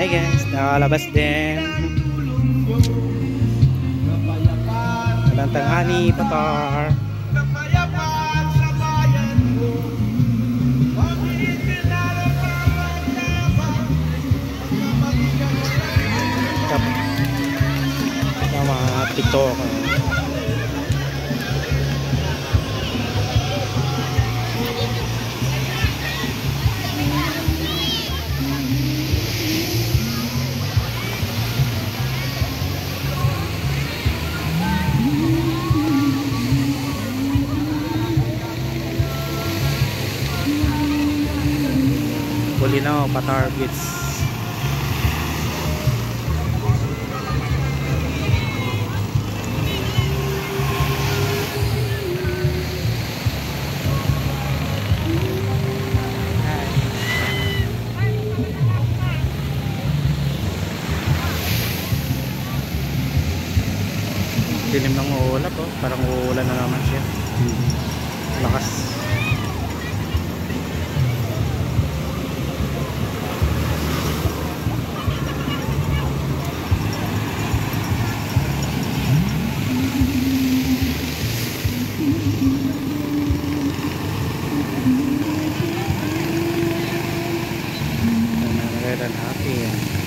Hi guys, nakalabas din. Walang tanghani, patar. Tap. Yung mga TikTok. Bulinaw, Patar Beach. Dilim ng uulap oh. Parang uulan na naman siya. Lakas. Dan.